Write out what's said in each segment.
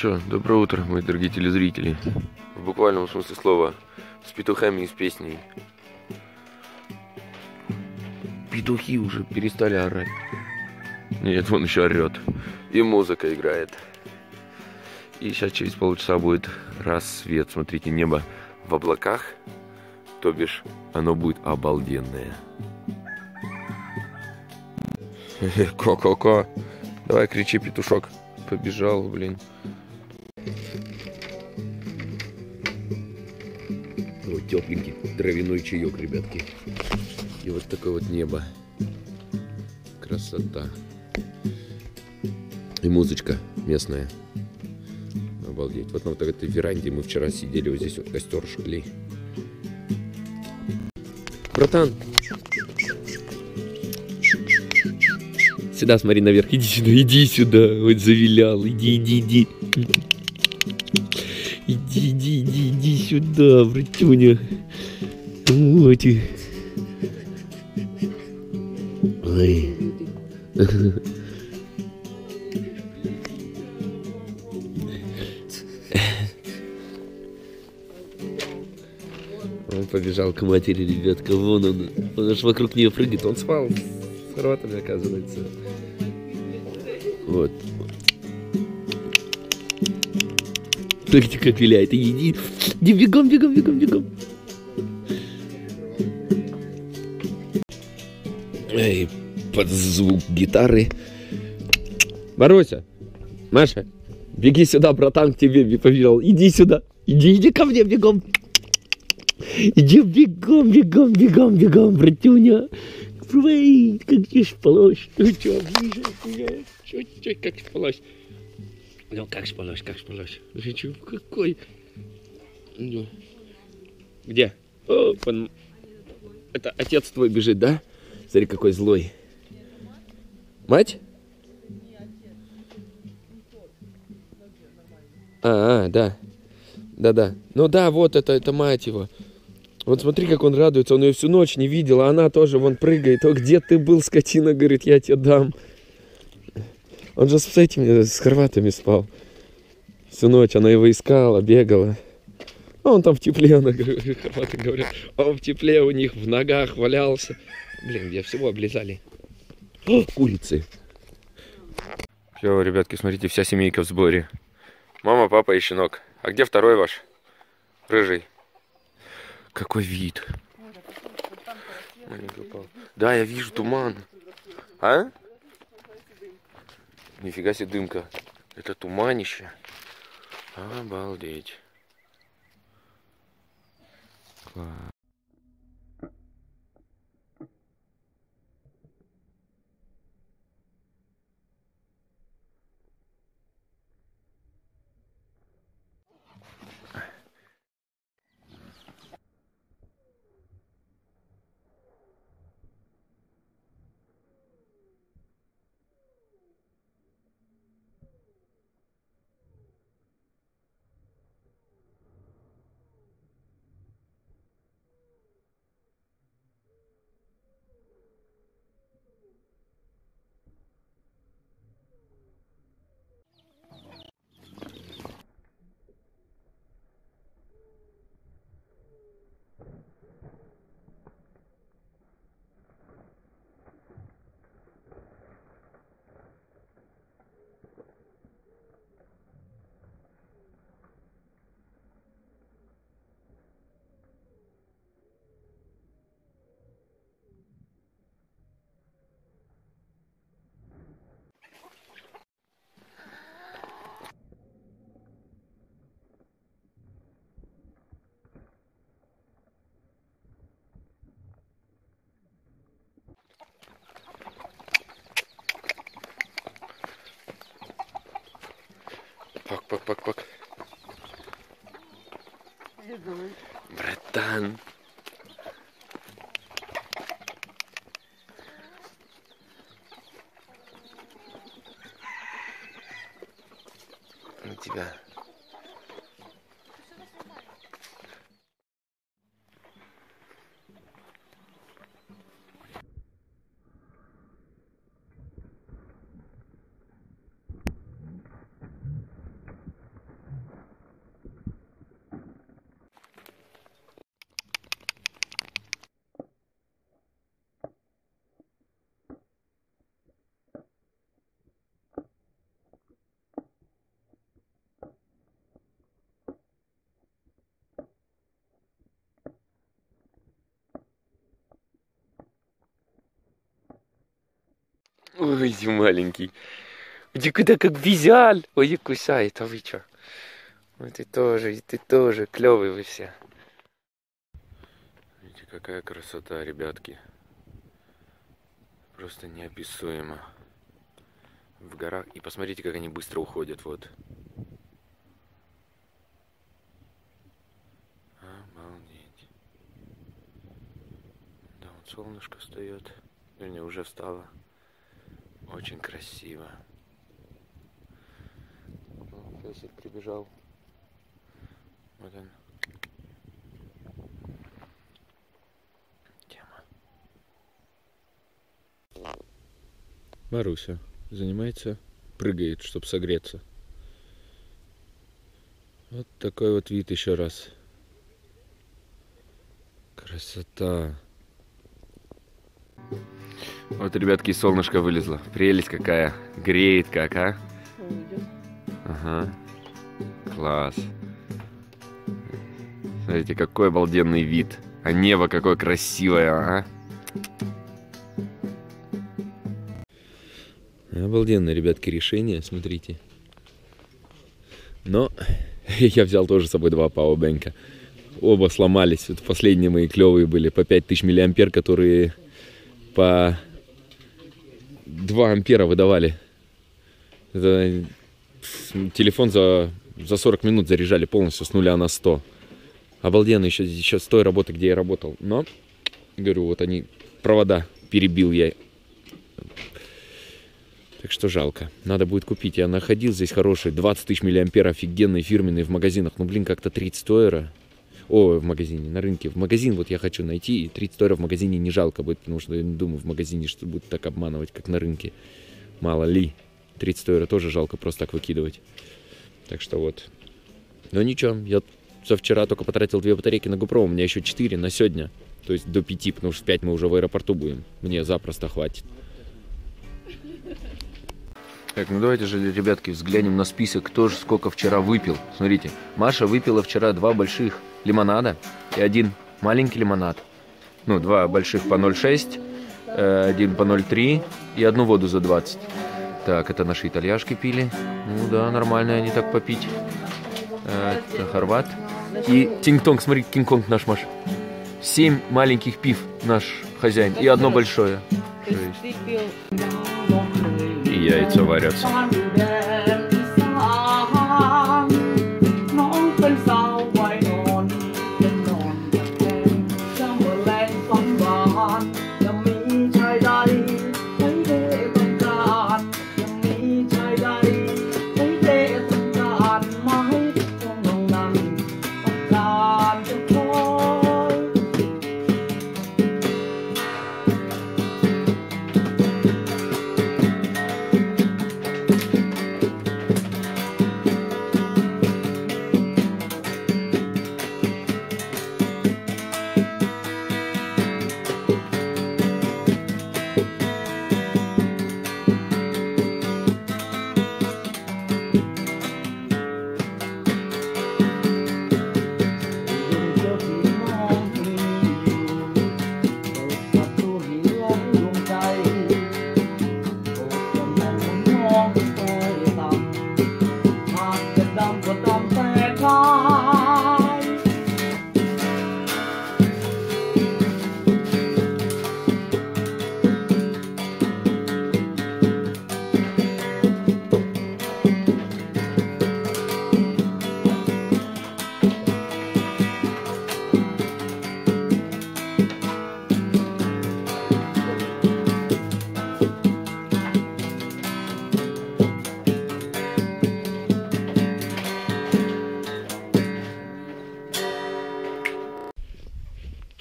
что, доброе утро, мои дорогие телезрители. В буквальном смысле слова. С петухами и с песней. Петухи уже перестали орать. Нет, он еще орет. И музыка играет. И сейчас через полчаса будет рассвет. Смотрите, небо в облаках. То бишь, оно будет обалденное. Ко-ко-ко. Давай кричи, петушок. Побежал, блин. Тепленький травяной чаек, ребятки. И вот такое вот небо. Красота. И музычка местная. Обалдеть. Вот на вот этой веранде мы вчера сидели, вот здесь вот костер жгли. Братан, Сюда смотри наверх. Иди сюда, иди сюда. Вот завилял. Иди, иди, иди. Иди, иди, сюда, братюня. Вот и. Ой. Он побежал к матери, ребятка. Вон он. Он аж вокруг нее прыгает. Он спал с хорватами, оказывается. Вот. Смотрите, как виляет. Иди, иди, бегом, бегом, бегом, бегом. Эй, под звук гитары. Маруся, Маша, беги сюда, братан, к тебе побежал. Иди сюда. Иди, иди ко мне, бегом. Иди бегом, бегом, бегом, бегом, братюня. Эй, как ты спалось? Ну что, ближе. Чё, чё, как спалось? Ну, как спалось, как спалось? Ты чё, какой? Где? Пон... Это отец твой бежит, да? Смотри, какой злой. Мать? А, а, да. Да-да. Ну да, вот это, это мать его. Вот смотри, как он радуется, он ее всю ночь не видел, а она тоже вон прыгает. О, где ты был, скотина, говорит, я тебе дам. Он же с этими, с хорватами спал. Всю ночь она его искала, бегала. А он там в тепле, она, хорваты говорят, а он в тепле у них в ногах валялся. Блин, где всего облизали. О, курицы. Все, ребятки, смотрите, вся семейка в сборе. Мама, папа и щенок. А где второй ваш? Рыжий. Какой вид. Да, я вижу туман. А? Нифига себе дымка. Это туманище. Обалдеть. Класс. Пак, пак. Братан. На тебя. Ой, маленький. Ты куда как визяль. Ой, кусает, а вы чё? Ой, ты тоже, ты тоже, клевый вы все. Видите, какая красота, ребятки. Просто неописуемо. В горах. И посмотрите, как они быстро уходят, вот. Обалдеть. Да, вот солнышко встает. Вернее, уже встало. Очень красиво. О, Песик прибежал. Вот он. Тема. Маруся занимается, прыгает, чтобы согреться. Вот такой вот вид еще раз. Красота. Вот, ребятки, солнышко вылезло. Прелесть какая. Греет как, а? Ага. Класс. Смотрите, какой обалденный вид. А небо какое красивое, а? Обалденное, ребятки, решение, смотрите. Но я взял тоже с собой два пауэрбэнка. Оба сломались. Вот последние мои клевые были по 5000 миллиампер, которые по 2 ампера выдавали. Это телефон за, за 40 минут заряжали полностью с нуля на 100. Обалденно еще, еще с той работы, где я работал. Но, говорю, вот они, провода перебил я. Так что жалко. Надо будет купить. Я находил здесь хороший 20 тысяч миллиампер, офигенный, фирменный в магазинах. Ну, блин, как-то 30 евро. О, в магазине, на рынке. В магазин вот я хочу найти. И 30 евро в магазине не жалко будет, потому что я не думаю в магазине, что будет так обманывать, как на рынке. Мало ли. 30 евро тоже жалко просто так выкидывать. Так что вот. Но ничего, я со вчера только потратил две батарейки на GoPro, у меня еще 4 на сегодня. То есть до 5, потому что в 5 мы уже в аэропорту будем. Мне запросто хватит. Так, ну давайте же, ребятки, взглянем на список, кто же сколько вчера выпил. Смотрите, Маша выпила вчера два больших лимонада и один маленький лимонад. Ну, два больших по 0,6, э, один по 0,3 и одну воду за 20. Так, это наши итальяшки пили. Ну да, нормально они так попить. Э, это хорват. И тинг-тонг, смотри, кинг-конг наш Маш. Семь маленьких пив наш хозяин и одно большое. Шесть. И яйца варятся.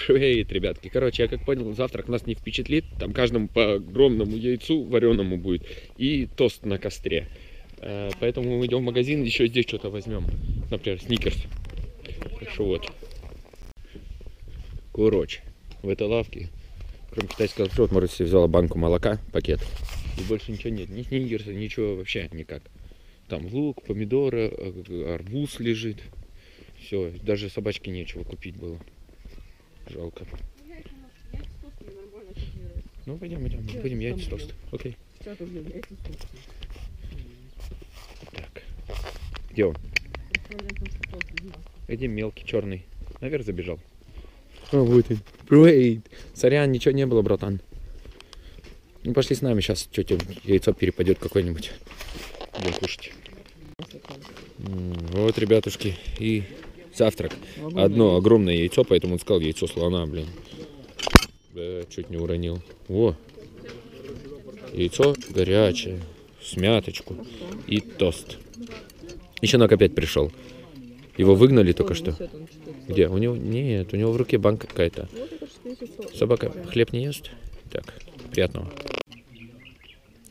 Привет, ребятки. Короче, я как понял, завтрак нас не впечатлит. Там каждому по огромному яйцу вареному будет. И тост на костре. Э, Поэтому мы идем в магазин, еще здесь что-то возьмем. Например, сникерс. Что вот. Короче, в этой лавке, кроме китайского вот Маруся взяла банку молока, пакет. И больше ничего нет. Ни сникерса, ничего вообще никак. Там лук, помидоры, э, арбуз лежит. Все, даже собачке нечего купить было. Жалко. Ну, пойдем, идем. Будем яйца тост. Окей. Так. Где он? Один мелкий, черный. Наверх забежал. А, вот он. Привет. Сорян, ничего не было, братан. Ну, пошли с нами, сейчас тетя яйцо перепадет какое-нибудь. Будем кушать. Вот, ребятушки, и завтрак. Одно огромное яйцо, поэтому он сказал яйцо слона, блин. Да, чуть не уронил. Во. Яйцо горячее, с мяточку и тост. И щенок опять пришел. Его выгнали только что. Где? У него нет, у него в руке банка какая-то. Собака хлеб не ест? Так, приятного.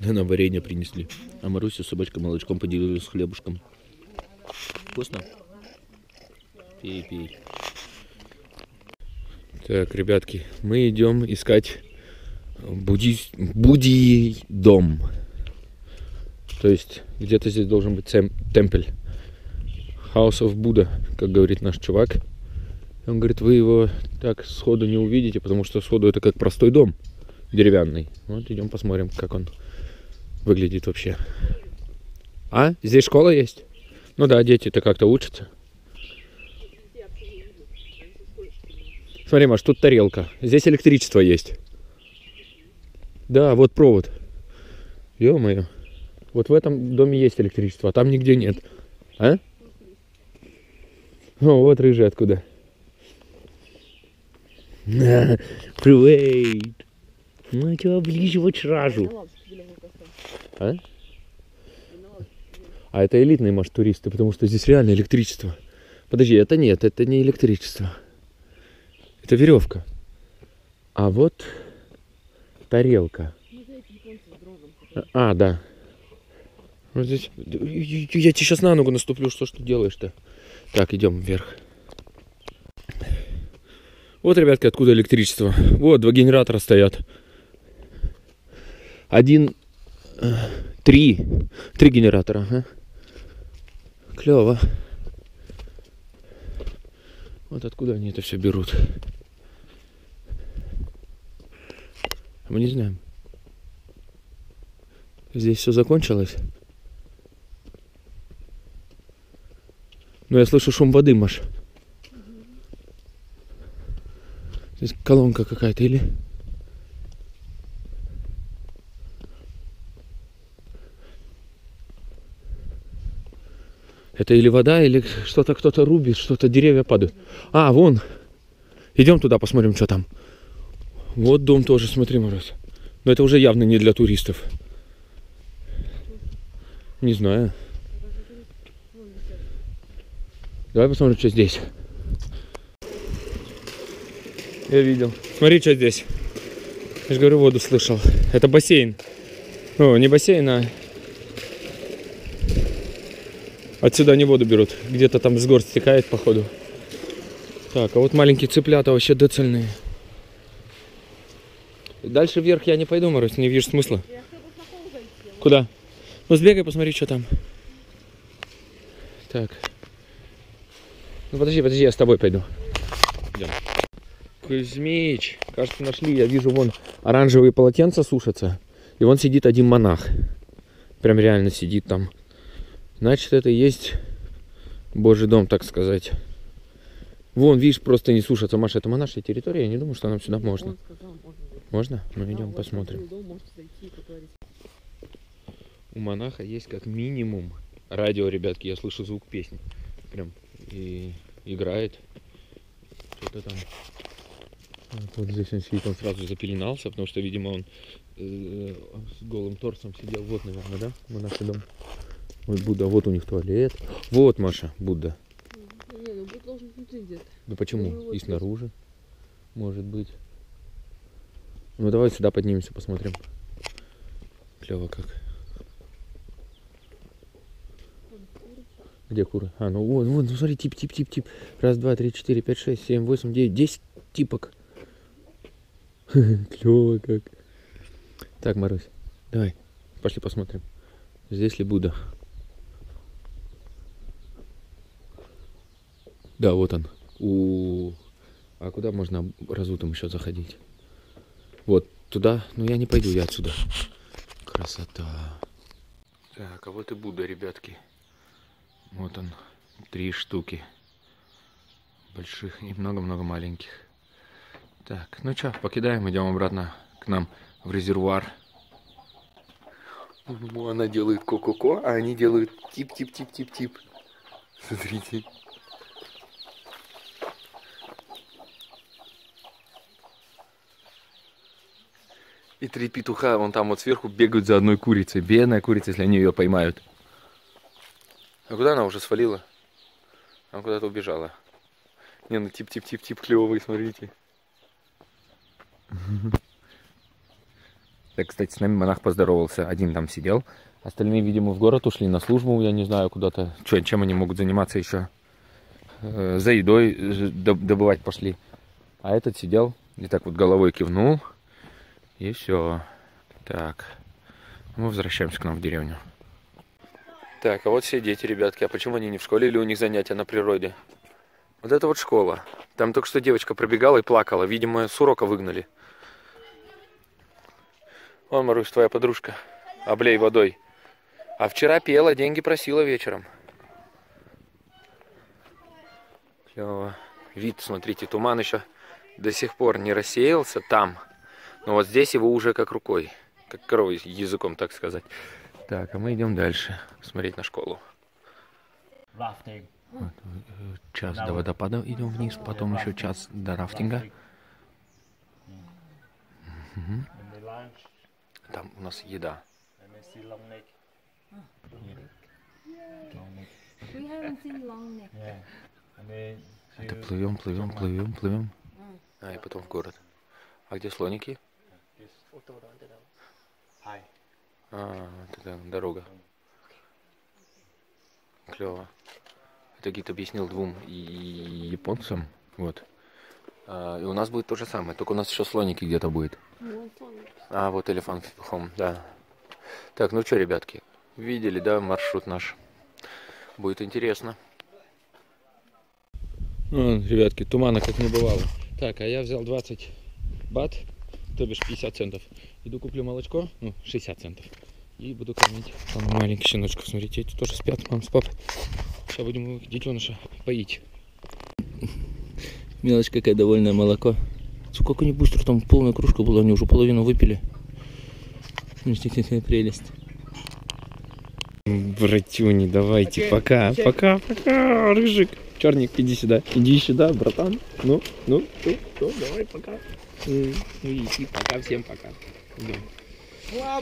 На варенье принесли. А Маруся собачка молочком поделилась с хлебушком. Вкусно? Пей, пей. Так, ребятки, мы идем искать буди... Будий дом. То есть где-то здесь должен быть цем- темпель. House of Buddha, как говорит наш чувак. Он говорит, вы его так сходу не увидите, потому что сходу это как простой дом деревянный. Вот идем посмотрим, как он выглядит вообще. А? Здесь школа есть? Ну да, дети-то как-то учатся. Смотри, Маш, тут тарелка. Здесь электричество есть. Да, вот провод. Ё-моё. Вот в этом доме есть электричество, а там нигде нет. А? О, вот рыжий откуда. Привет. Ну, тебя ближе вот сразу. А? А это элитные, может, туристы, потому что здесь реально электричество. Подожди, это нет, это не электричество. Это веревка. А вот тарелка. А, да. Вот здесь. Я тебе сейчас на ногу наступлю, что ж ты делаешь-то? Так, идем вверх. Вот, ребятки, откуда электричество. Вот, два генератора стоят. Один, э, три, три генератора, ага. Клево. Вот откуда они это все берут. Мы не знаем. Здесь все закончилось. Но я слышу шум воды, Маш. Здесь колонка какая-то или... Это или вода, или что-то кто-то рубит, что-то деревья падают. А, вон. Идем туда, посмотрим, что там. Вот дом тоже, смотри, Мороз. Но это уже явно не для туристов. Не знаю. Давай посмотрим, что здесь. Я видел. Смотри, что здесь. Я же говорю, воду слышал. Это бассейн. О, не бассейн, а... Отсюда они воду берут. Где-то там с гор стекает, походу. Так, а вот маленькие цыплята вообще децельные. Дальше вверх я не пойду, Марусь, не вижу смысла. Куда? Ну сбегай, посмотри, что там. Так. Ну подожди, подожди, я с тобой пойду. Идем. Кузьмич, кажется, нашли. Я вижу, вон оранжевые полотенца сушатся. И вон сидит один монах. Прям реально сидит там. Значит, это и есть Божий дом, так сказать. Вон, видишь, просто не сушатся. Маша, это монашья территория. Я не думаю, что нам сюда можно. Можно? Ну идем посмотрим. У монаха есть как минимум радио, ребятки. Я слышу звук песни. Прям и играет. Что-то там. Вот, вот здесь он сидит, он сразу запеленался, потому что, видимо, он э, с голым торсом сидел. Вот, наверное, да? Монаший дом. Вот Будда, вот у них туалет. Вот, Маша, Будда. Не, ну будет должен внутри где-то. Ну почему? И снаружи. Может быть. Ну давай сюда поднимемся, посмотрим. Клево как. Где куры? А, ну вон, ну смотри, тип, тип, тип, тип. Раз, два, три, четыре, пять, шесть, семь, восемь, девять, десять типок. Клево как. Так, Марусь, давай, пошли посмотрим. Здесь ли Будда? Да, вот он. У... А куда можно разутым еще заходить? Вот туда. Ну я не пойду, я отсюда. красота. Так, а вот и Будда, ребятки. Вот он, три штуки. Больших и много-много маленьких. Так, ну что, покидаем, идем обратно к нам в резервуар. Ну, Она делает ко-ко-ко, а они делают тип-тип-тип-тип-тип. Смотрите. И три петуха, вон там вот сверху бегают за одной курицей. Бедная курица, если они ее поймают. А куда она уже свалила? Она куда-то убежала. Не, ну тип-тип-тип-тип клевый, смотрите. Так, кстати, с нами монах поздоровался. Один там сидел. Остальные, видимо, в город ушли на службу, я не знаю, куда-то. Чё, чем они могут заниматься еще? Э, За едой э, доб- добывать пошли. А этот сидел и так вот головой кивнул. И все. Так. Мы возвращаемся к нам в деревню. Так, а вот все дети, ребятки. А почему они не в школе или у них занятия на природе? Вот это вот школа. Там только что девочка пробегала и плакала. Видимо, с урока выгнали. Вон, Марусь, твоя подружка. Облей водой. А вчера пела, деньги просила вечером. Клево. Вид, смотрите, туман еще до сих пор не рассеялся там. Но вот здесь его уже как рукой. Как коровой языком, так сказать. Так, а мы идем дальше. Смотреть на школу. Rafting. Час до водопада идем вниз, потом еще час до рафтинга. Lunch. Там у нас еда. Это плывем, плывем, плывем, плывем. А, и потом в город. А где слоники? High. А, это дорога. Клево. Это гид объяснил двум и- японцам. Вот. А, и у нас будет то же самое, только у нас еще слоники где-то будет. А, вот элефант хом, да. Так, ну что, ребятки, видели, да, маршрут наш? Будет интересно. Ну, ребятки, тумана как не бывало. Так, а я взял 20 бат, то бишь 50 центов. Иду куплю молочко, ну, 60 центов. И буду кормить там маленьких щеночков. Смотрите, эти тоже спят, мам с папой. Сейчас будем их детеныша поить. Мелочь какая довольная молоко. Сколько они быстро, там полная кружка была, они уже половину выпили. Видите, какая прелесть. Братюни, давайте, пока, пока, пока, рыжик. Черник, иди сюда, иди сюда, братан. Ну, ну, ну, ну давай, пока. Ну, иди, пока, всем пока. Идем.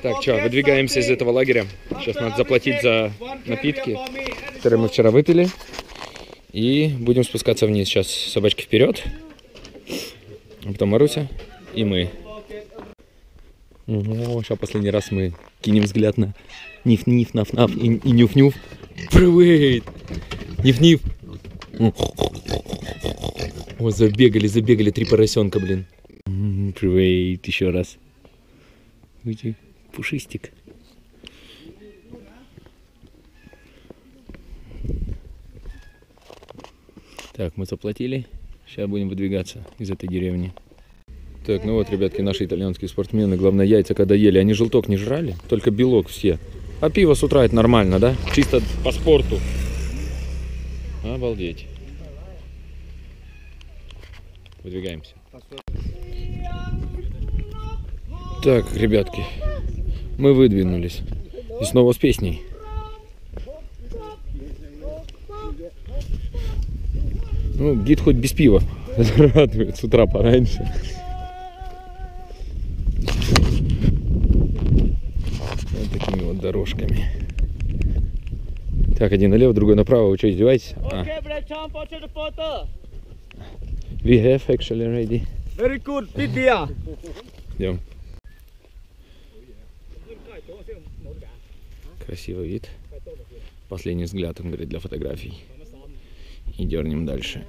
Так, что, выдвигаемся из этого лагеря. Сейчас надо заплатить за напитки, которые мы вчера выпили. И будем спускаться вниз. Сейчас собачки вперед. А потом Маруся и мы. Ого, сейчас последний раз мы кинем взгляд на ниф-ниф, наф-наф и, и нюф-нюф. Привет! Ниф-ниф. О, забегали, забегали три поросенка, блин. Привет, еще раз. Пушистик. Так, мы заплатили. Сейчас будем выдвигаться из этой деревни. Так, ну вот, ребятки, наши итальянские спортсмены, главное, яйца когда ели, они желток не жрали, только белок все. А пиво с утра это нормально, да? Чисто по спорту. Обалдеть. Выдвигаемся. Так, ребятки, мы выдвинулись. И снова с песней. Ну, гид хоть без пива. Это радует с утра пораньше. Вот такими вот дорожками. Так, один налево, другой направо. Вы что, издеваетесь? А, Okay, photo. we have actually ready. Very good, beer. Идем. Красивый вид. Последний взгляд, он говорит, для фотографий. И дернем дальше.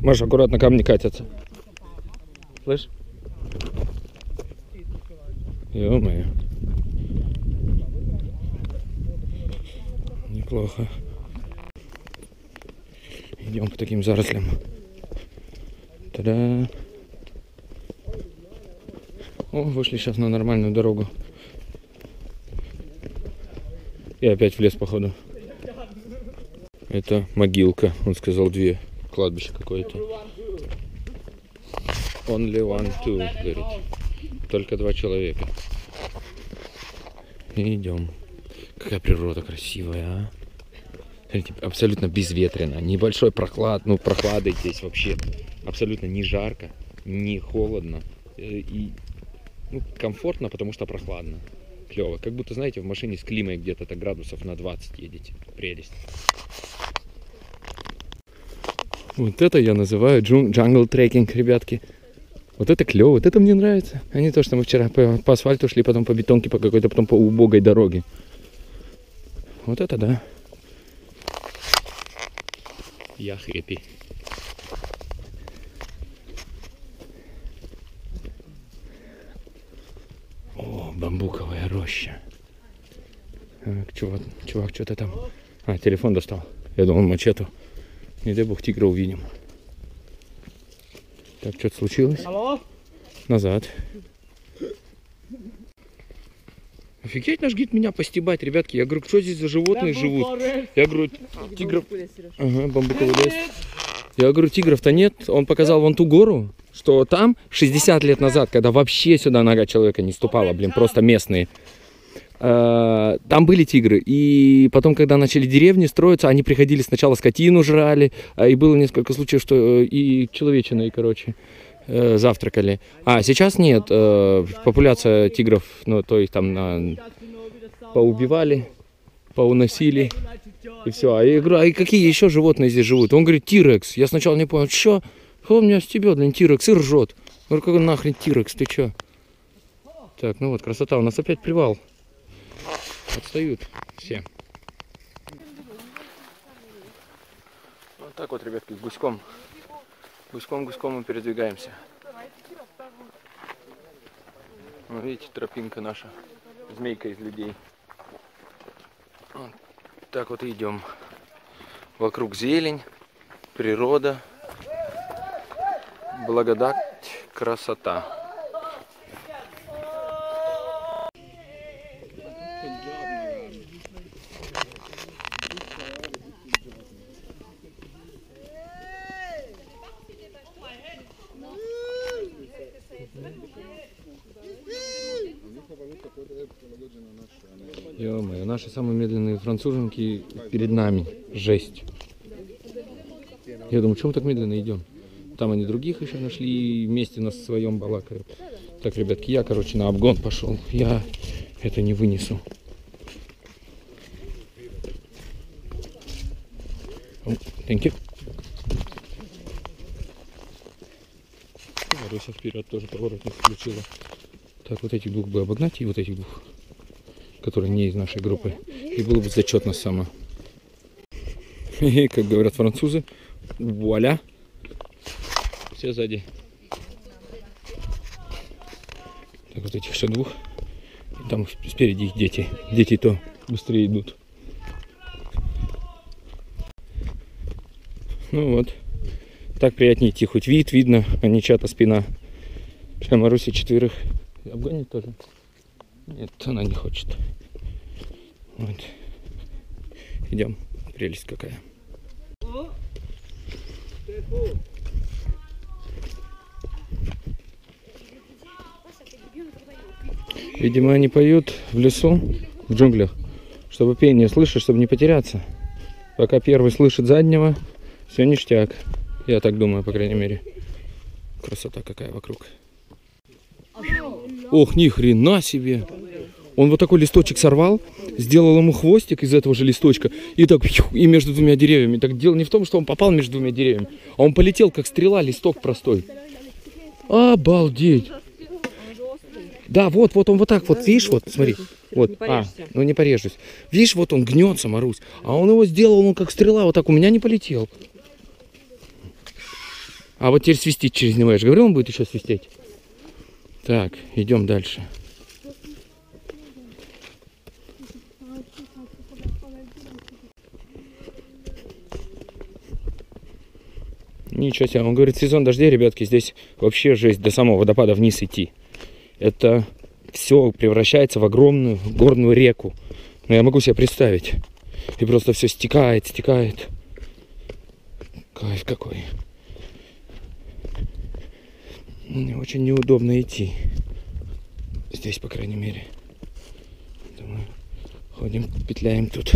Маша, аккуратно камни катятся. Слышь? Ё-моё. Неплохо. Идем по таким зарослям. Та-да. О, вышли сейчас на нормальную дорогу. И опять в лес, походу. Это могилка, он сказал две. Кладбище какое-то. Only one, two, говорит. Только два человека. И идем. Какая природа красивая, а. Абсолютно безветренно. Небольшой прохлад, ну прохлады здесь вообще. Абсолютно не жарко, не холодно. Э, И ну, комфортно, потому что прохладно. Клево. Как будто, знаете, в машине с климой где-то так градусов на 20 едете. Прелесть. Вот это я называю джун- джангл трекинг, ребятки. Вот это клево, вот это мне нравится. А не то, что мы вчера по, по асфальту шли, потом по бетонке, по какой-то потом по убогой дороге. Вот это да. Я хэппи. О, бамбуковая роща. Так, чувак, чувак, что-то там. А, телефон достал. Я думал, мачету. Не дай бог тигра увидим. Так, что-то случилось? Алло? Назад. Офигеть наш гид меня постебать, ребятки. Я говорю, что здесь за животные живут? Я говорю, тигров... Ага, бамбуковый лес. Я говорю, тигров-то нет. Он показал вон ту гору, что там 60 лет назад, когда вообще сюда нога человека не ступала, блин, просто местные. Э, Там были тигры, и потом, когда начали деревни строиться, они приходили сначала скотину жрали, а и было несколько случаев, что э, и человечиной, короче, э, завтракали. А сейчас нет, э, популяция тигров, ну, то есть там поубивали, поуносили, и все. А я говорю, а какие еще животные здесь живут? Он говорит, тирекс. Я сначала не понял, что? Он меня стебет, блин, тирекс, и ржет. Я говорю, какой нахрен тирекс, ты что? Так, ну вот, красота, у нас опять привал. Отстают все. Вот так вот, ребятки, гуськом. Гуськом-гуськом мы передвигаемся. Ну, видите, тропинка наша. Змейка из людей. Вот так вот идем. Вокруг зелень, природа, благодать, красота. Ё-моё, наши самые медленные француженки перед нами. Жесть. Я думаю, чем мы так медленно идем? Там они других еще нашли и вместе на своем балакают. Так, ребятки, я, короче, на обгон пошел. Я это не вынесу. Thank you. Маруся вперед тоже поворотник включила. Так, вот этих двух бы обогнать и вот этих двух, которые не из нашей группы. И было бы зачетно само. И, как говорят французы, вуаля. Все сзади. Так, вот этих все двух. И там спереди их дети. Дети то быстрее идут. Ну вот. Так приятнее идти. Хоть вид видно, а не чья-то спина. Сейчас Маруся четверых обгонит тоже. Нет, она не хочет. Вот. Идем. Прелесть какая. Видимо, они поют в лесу, в джунглях, чтобы пение слышать, чтобы не потеряться. Пока первый слышит заднего, все ништяк. Я так думаю, по крайней мере. Красота какая вокруг. Ох, ни хрена себе. Он вот такой листочек сорвал, сделал ему хвостик из этого же листочка и так и между двумя деревьями. Так дело не в том, что он попал между двумя деревьями, а он полетел как стрела, листок простой. Обалдеть. Да, вот, вот он вот так вот, видишь, вот, смотри. Вот, а, ну не порежусь. Видишь, вот он гнется, Марусь. А он его сделал, он как стрела, вот так у меня не полетел. А вот теперь свистит через него. Я же говорил, он будет еще свистеть. Так, идем дальше. Ничего себе. Он говорит, сезон дождей, ребятки, здесь вообще жесть до самого водопада вниз идти. Это все превращается в огромную горную реку. Но я могу себе представить. И просто все стекает, стекает. Кайф какой. Мне очень неудобно идти. Здесь, по крайней мере. Думаю, ходим, петляем тут.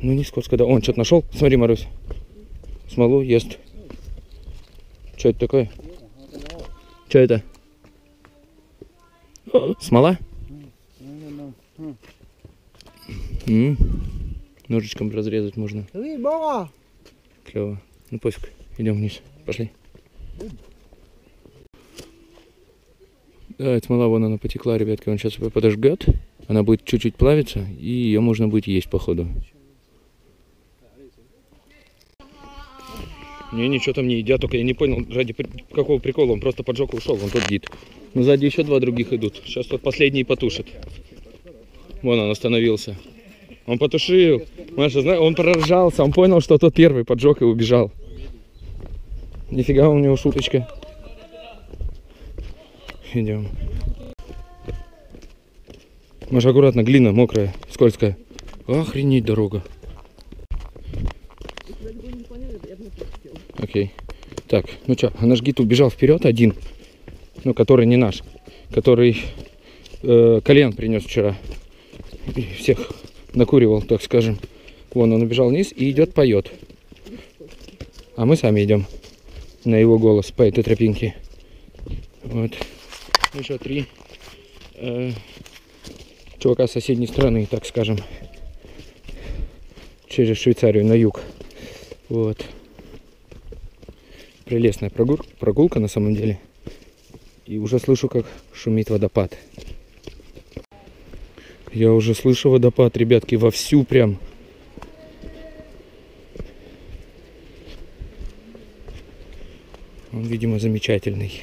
Ну не скользко, да. Он что-то нашел? Смотри, Марусь. Смолу ест. Что это такое? Что это? О, Смола? М, Ножичком разрезать можно. Клево. Ну пофиг. Идем вниз. Пошли. Да, эта смола вон она потекла, ребятки. Он сейчас подожгет. Она будет чуть-чуть плавиться, и ее можно будет есть, походу. Не, ничего там не едят, только я не понял, ради какого прикола. Он просто поджег и ушел, вон тот гид. Но сзади еще два других идут. Сейчас тот последний потушит. Вон он остановился. Он потушил. Маша, знаешь, он проржался, он понял, что тот первый поджег и убежал. Нифига у него шуточка. Идем. Маша, аккуратно, глина мокрая, скользкая. Охренеть дорога. Окей. Так, ну что, а наш гид убежал вперед один, ну, который не наш, который э, колен принес вчера. И всех накуривал, так скажем. Вон он убежал вниз и идет поет. А мы сами идем на его голос по этой тропинке. Вот. Еще три э, чувака с соседней стороны, так скажем. Через Швейцарию на юг. Вот. Прелестная прогур- прогулка на самом деле. И уже слышу, как шумит водопад. Я уже слышу водопад, ребятки, вовсю прям. Видимо, замечательный.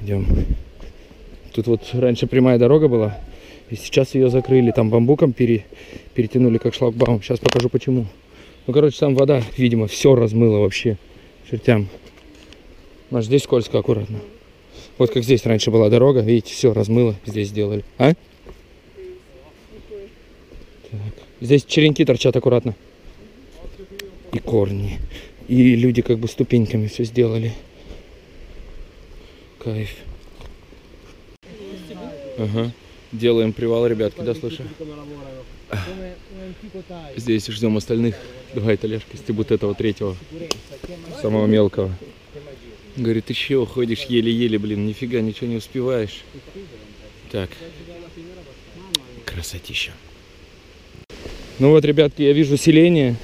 Идем. Тут вот раньше прямая дорога была, и сейчас ее закрыли, там бамбуком пере, перетянули как шлагбаум. Сейчас покажу почему. Ну, короче, там вода, видимо, все размыло вообще чертям. Маш, здесь скользко, аккуратно. Вот как здесь раньше была дорога, видите, все размыло, здесь сделали. А? Так. Здесь черенки торчат аккуратно. И корни. И люди как бы ступеньками все сделали. Кайф. Ага. Делаем привал, ребятки, да, слышу? Здесь ждем остальных. Давай, Олежка, стебут этого третьего. Самого мелкого. Говорит, ты чего ходишь еле-еле, блин, нифига, ничего не успеваешь. Так. Красотища. Ну вот, ребятки, я вижу селение.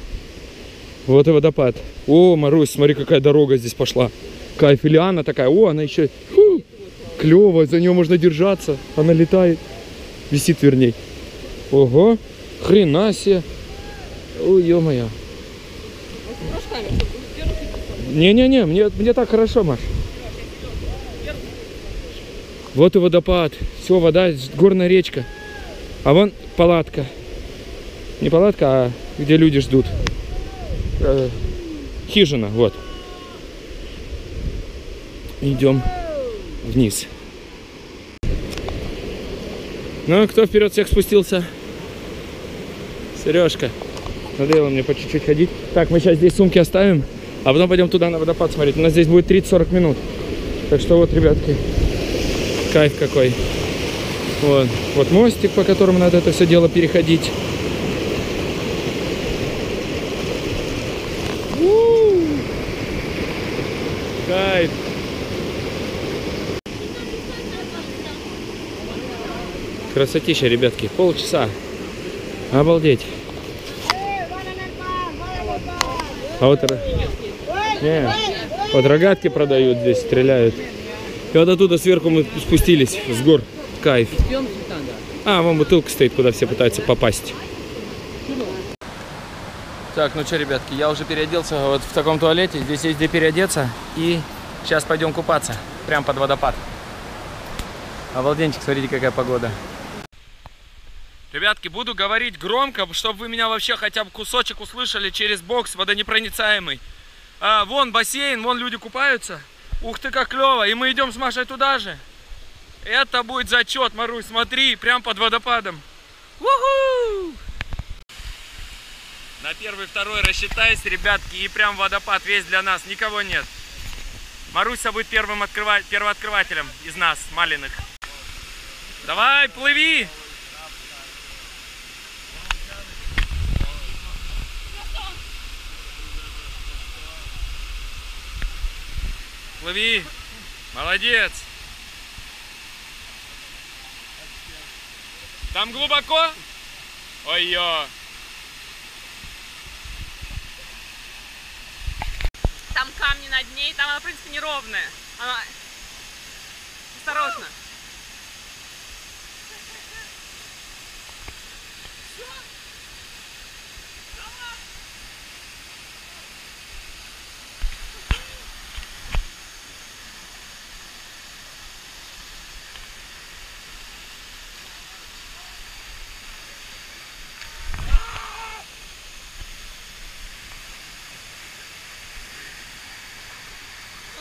Вот и водопад. О, Марусь, смотри, какая дорога здесь пошла. Кайф, или она такая, о, она еще клевая, за нее можно держаться. Она летает. Висит, верней. Ого, хрена себе. Ой, ё-моё. Не-не-не, мне, мне так хорошо, Маш. Вот и водопад. Все, вода, горная речка. А вон палатка. Не палатка, а где люди ждут. Э, хижина, вот. Идем вниз. Ну, кто вперед всех спустился? Сережка. Надоело мне по чуть-чуть ходить. Так, мы сейчас здесь сумки оставим, а потом пойдем туда на водопад смотреть. У нас здесь будет 30-40 минут. Так что вот, ребятки, кайф какой. Вот, вот мостик, по которому надо это все дело переходить. У! Кайф. Красотища, ребятки. Полчаса. Обалдеть. А вот, не, вот рогатки продают здесь, стреляют. И вот оттуда сверху мы спустились с гор. Кайф. А, вон бутылка стоит, куда все пытаются попасть. Так, ну что, ребятки, я уже переоделся вот в таком туалете. Здесь есть где переодеться. И сейчас пойдем купаться. Прям под водопад. Обалденчик, смотрите, какая погода. Ребятки, буду говорить громко, чтобы вы меня вообще хотя бы кусочек услышали через бокс водонепроницаемый. А, вон бассейн, вон люди купаются. Ух ты, как клево. И мы идем с Машей туда же. Это будет зачет, Марусь, смотри, прям под водопадом. Уху! На первый, второй рассчитайся, ребятки, и прям водопад весь для нас, никого нет. Маруся будет первым открывать, первооткрывателем из нас, маленьких. Давай, плыви! Плыви! Молодец! Там глубоко? Ой-ё! Там камни над ней, там она, в принципе, неровная. Она... Осторожно.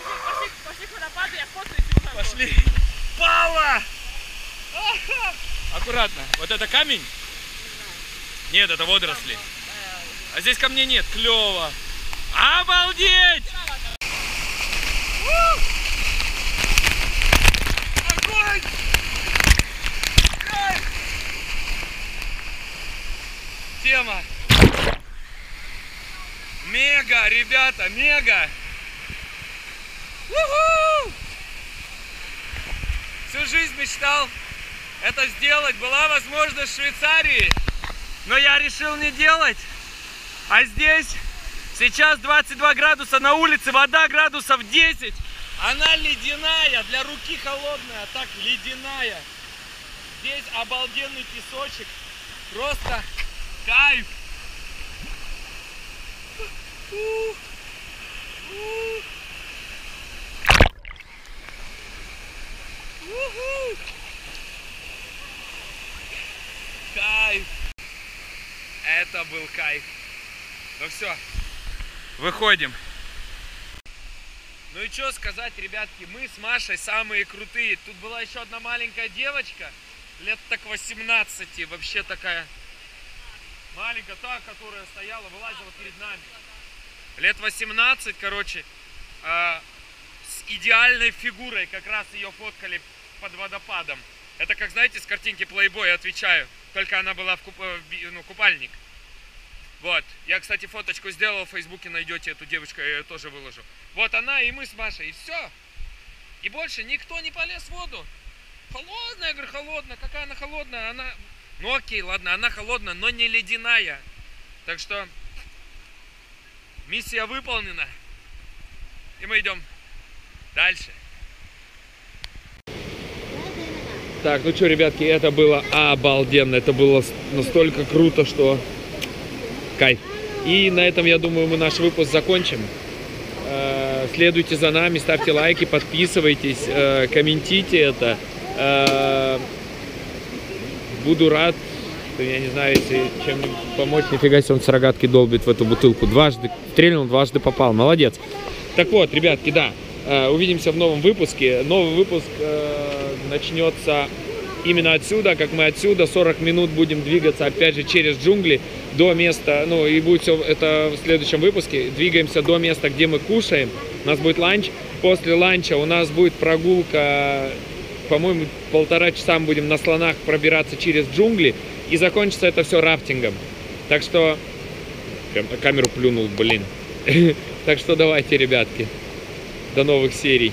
Пошли, пошли, пошли к водопаду, я сфоткаю и сниму. Пошли! Пала! Аккуратно. Камень? Нет, это водоросли. А здесь камней нет. Клево. Обалдеть! Тема. Мега, ребята, мега! Всю жизнь мечтал это сделать. Была возможность в Швейцарии, но я решил не делать. А здесь сейчас 22 градуса на улице, вода градусов 10. Она ледяная, для руки холодная, а так ледяная. Здесь обалденный песочек. Просто кайф. Уху! Кайф! Это был кайф. Ну все, выходим. Ну и что сказать, ребятки, мы с Машей самые крутые. Тут была еще одна маленькая девочка, лет так 18, вообще такая маленькая, та, которая стояла, вылазила перед нами. Лет 18, короче, а, с идеальной фигурой, как раз ее фоткали под водопадом. Это как, знаете, с картинки Playboy, отвечаю. Только она была в, куп- э, ну, купальник. Вот. Я, кстати, фоточку сделал, в Фейсбуке найдете эту девочку, я ее тоже выложу. Вот она и мы с Машей, и все. И больше никто не полез в воду. Холодная, я говорю, холодная. Какая она холодная? Она... Ну окей, ладно, она холодная, но не ледяная. Так что миссия выполнена. И мы идем дальше. Так, ну что, ребятки, это было обалденно. Это было настолько круто, что кайф. И на этом, я думаю, мы наш выпуск закончим. Э, Следуйте за нами, ставьте лайки, подписывайтесь, э, комментите это. Э, Буду рад, я не знаю, если чем-нибудь помочь. Нифига себе, он с рогатки долбит в эту бутылку. Дважды стрельнул, дважды попал. Молодец. Так вот, ребятки, да, увидимся в новом выпуске. Новый выпуск начнется именно отсюда, как мы отсюда 40 минут будем двигаться, опять же, через джунгли до места, ну и будет все это в следующем выпуске. Двигаемся до места, где мы кушаем. У нас будет ланч. После ланча у нас будет прогулка, по-моему, полтора часа мы будем на слонах пробираться через джунгли. И закончится это все рафтингом. Так что... Прям камеру плюнул, блин. Так что давайте, ребятки. До новых серий.